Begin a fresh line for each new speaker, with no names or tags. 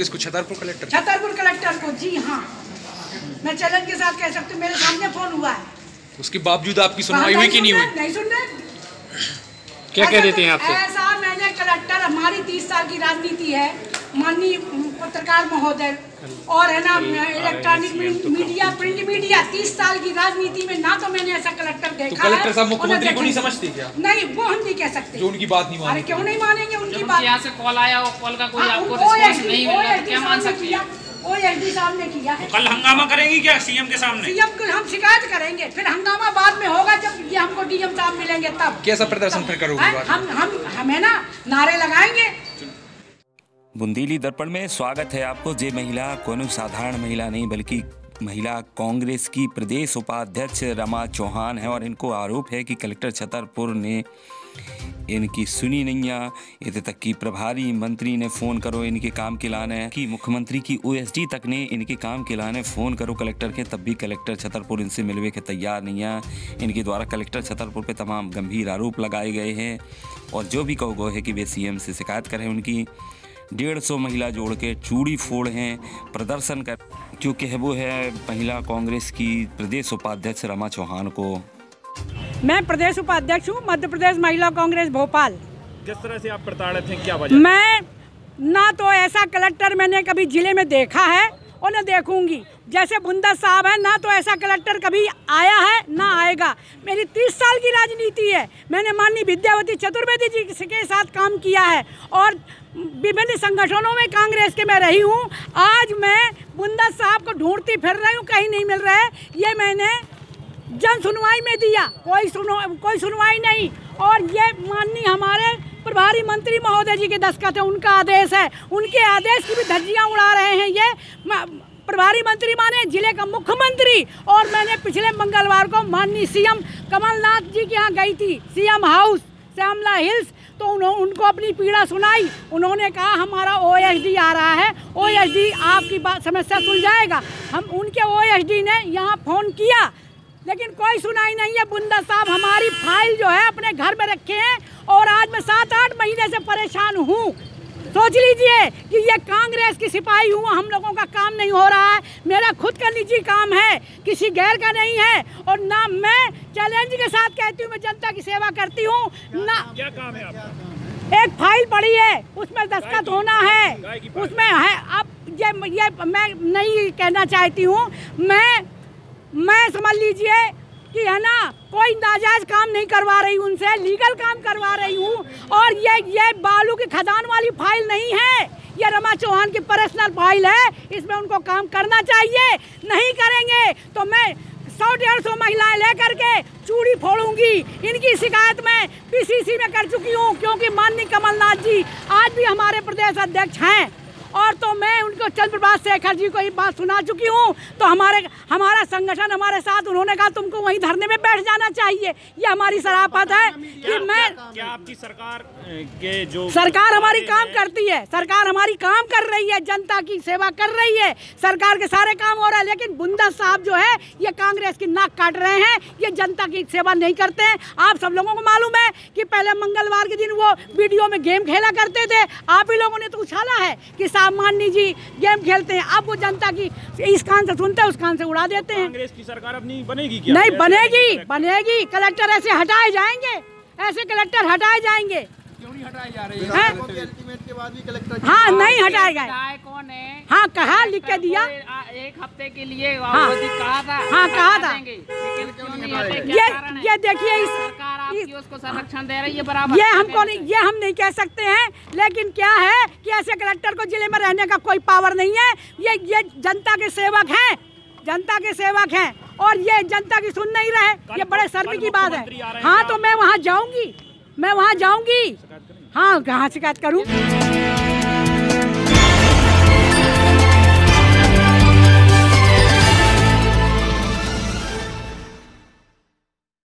किसको? Chhatarpur collector
Chhatarpur collector को? जी हाँ। मैं चलन के साथ कह सकती हूँ मेरे सामने फ़ोन हुआ है।
उसके बावजूद आपकी सुनवाई हुई कि नहीं हुई?
नहीं सुन रहे
क्या कह देते हैं आपसे?
ऐसा मैंने कलेक्टर हमारी तीस साल की राजनीति है माननीय पत्रकार महोदय। और है ना इलेक्ट्रॉनिक मीडिया प्रिंट मीडिया तीस साल की राजनीति में ना तो मैंने ऐसा कलेक्टर देखा
कलेक्टर
है,
साहब मुख्यमंत्री को नहीं समझते क्या?
नहीं वो हम नहीं कह सकते।
जो उनकी बात नहीं
अरे क्यों नहीं मानेंगे उनकी बात?
यहाँ से कॉल आया वो कॉल का कोई
हाँ,
आपको नहीं मिल तो क्या मान सकती है?
साहब ने किया है।
कल हंगामा करेंगी क्या सीएम के सामने?
सीएम को हम शिकायत करेंगे फिर हंगामा बाद में होगा जब ये हमको डीएम साहब मिलेंगे तब।
कैसा प्रदर्शन फिर करोगे
हैं? हम हम हमें ना नारे लगाएँगे
बुंदेली दर्पण में स्वागत है आपको। जे महिला, कोनो साधारण महिला नहीं, बल्कि महिला कांग्रेस की प्रदेश उपाध्यक्ष रमा चौहान है और इनको आरोप है कि कलेक्टर छतरपुर ने इनकी सुनी नहीं आ इतने तक कि प्रभारी मंत्री ने फ़ोन करो, इनके काम के लाने कि मुख्यमंत्री की ओएसडी तक ने इनके काम के लाने फ़ोन करो कलेक्टर के, तब भी कलेक्टर छतरपुर इनसे मिलवे के तैयार नहीं आ इनके द्वारा कलेक्टर छतरपुर पे तमाम गंभीर आरोप लगाए गए हैं और जो भी कहो है कि वे सीएम से शिकायत करें उनकी। डेढ़ सौ महिला जोड़ के चूड़ी फोड़ हैं प्रदर्शन कर क्योंकि है वो है महिला कांग्रेस की प्रदेश उपाध्यक्ष रमा चौहान को।
मैं प्रदेश उपाध्यक्ष हूँ मध्य प्रदेश महिला कांग्रेस भोपाल।
जिस तरह से आप प्रताड़ित हैं क्या वजह?
मैं ना तो ऐसा कलेक्टर मैंने कभी ज़िले में देखा है और देखूँगी। जैसे बुंदा साहब है, ना तो ऐसा कलेक्टर कभी आया है, ना आएगा। मेरी तीस साल की राजनीति है। मैंने माननीय विद्यावती चतुर्वेदी जी के साथ काम किया है और विभिन्न संगठनों में कांग्रेस के मैं रही हूँ। आज मैं बुंदा साहब को ढूंढती फिर रही हूँ, कहीं नहीं मिल रहा है। ये मैंने जन सुनवाई में दिया, कोई सुनो, कोई सुनवाई नहीं। और ये माननीय हमारे प्रभारी मंत्री महोदय जी के दस्तखत है, उनका आदेश है। उनके आदेश की भी धज्जियाँ उड़ा रहे हैं। प्रभारी मंत्री माने ज़िले का मुख्यमंत्री। और मैंने पिछले मंगलवार को माननीय सीएम कमलनाथ जी के यहाँ गई थी, सीएम हाउस, श्यामला हिल्स। तो उन्होंने उनको अपनी पीड़ा सुनाई। उन्होंने कहा, हमारा ओएसडी आ रहा है। ओएसडी आपकी बात समस्या सुलझाएगा। हम उनके ओएसडी ने यहाँ फ़ोन किया, लेकिन कोई सुनाई नहीं है। बुंदा साहब, हमारी फ़ाइल जो है अपने घर में रखे हैं, और आज मैं सात आठ महीने से परेशान हूँ। सोच लीजिए कि ये कांग्रेस की सिपाही हूँ हम लोगों का काम नहीं हो रहा है। मेरा खुद का निजी काम है किसी गैर का नहीं है। और ना मैं चैलेंज के साथ कहती हूँ मैं जनता की सेवा करती हूँ ना
क्या काम है आपका?
एक फ़ाइल पड़ी है उसमें दस्तखत होना है। उसमें है अब ये ये मैं नहीं कहना चाहती हूँ मैं मैं समझ लीजिए कि है ना कोई नाजायज काम नहीं करवा रही हूँ, उनसे लीगल काम करवा रही हूँ। और ये ये बालू की खदान वाली फ़ाइल नहीं है। ये रमा चौहान की पर्सनल फ़ाइल है। इसमें उनको काम करना चाहिए। नहीं करेंगे तो मैं सौ, डेढ़ सौ महिलाएँ लेकर के चूड़ी फोड़ूँगी। इनकी शिकायत मैं पीसीसी में कर चुकी हूँ, क्योंकि माननीय कमलनाथ जी आज भी हमारे प्रदेश अध्यक्ष हैं। और तो मैं उनको चंद्र प्रभाष शेखर जी को ये बात सुना चुकी हूँ। तो हमारे हमारा संगठन हमारे साथ उन्होंने कहा तुमको वहीं धरने में बैठ जाना चाहिए। ये हमारी शराफत है कि मैं
क्या आपकी सरकार के जो
सरकार हमारी काम करती है। सरकार हमारी काम कर रही है जनता की सेवा कर रही है। सरकार के सारे काम हो रहे हैं लेकिन बुंदा साहब जो है ये कांग्रेस की नाक काट रहे हैं। ये जनता की सेवा नहीं करते हैं। आप सब लोगों को मालूम है कि पहले मंगलवार के दिन वो वीडियो में गेम खेला करते थे। आप ही लोगों ने तो उछाला है कि साहब माननी जी गेम खेलते हैं। अब वो जनता की इस कान से सुनते हैं उस कान से उड़ा देते हैं।
कांग्रेस की सरकार अब नहीं बनेगी क्या?
नहीं बनेगी। बनेगी। कलेक्टर ऐसे हटाए जाएँगे ऐसे कलेक्टर हटाए जाएँगे। हैं? हाँ नहीं हटाए गए।
कौन है
हाँ कहा लिख के दिया।
एक हफ़्ते के लिए
हाँ।
कहा था।
हाँ, कहा था।
क्यों? क्या
ये ये देखिए इस
सरकार आपकी उसको संरक्षण दे रही है बराबर।
ये हमको नहीं ये हम नहीं कह सकते हैं लेकिन क्या है कि ऐसे कलेक्टर को ज़िले में रहने का कोई पावर नहीं है। ये ये जनता के सेवक हैं। जनता के सेवक हैं। और ये जनता की सुन नहीं रहे। ये बड़े शर्म की बात है।
हाँ
तो मैं वहाँ जाऊँगी। मैं वहाँ जाऊँगी। हाँ कहाँ शिकायत करूँ?